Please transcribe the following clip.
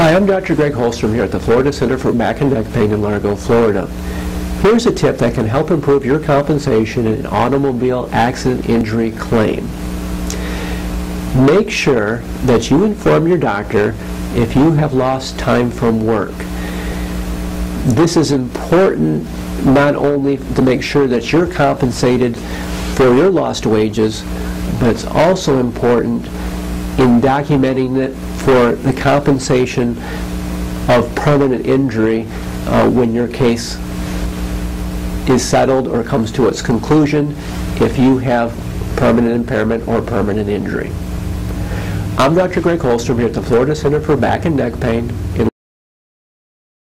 Hi, I'm Dr. Greg Hollstrom here at the Florida Center for Back and Neck Pain in Largo, Florida. Here's a tip that can help improve your compensation in an automobile accident injury claim. Make sure that you inform your doctor if you have lost time from work. This is important not only to make sure that you're compensated for your lost wages, but it's also important in documenting it for the compensation of permanent injury uh, when your case is settled or comes to its conclusion if you have permanent impairment or permanent injury. I'm Dr. Greg Hollstrom here at the Florida Center for Back and Neck Pain in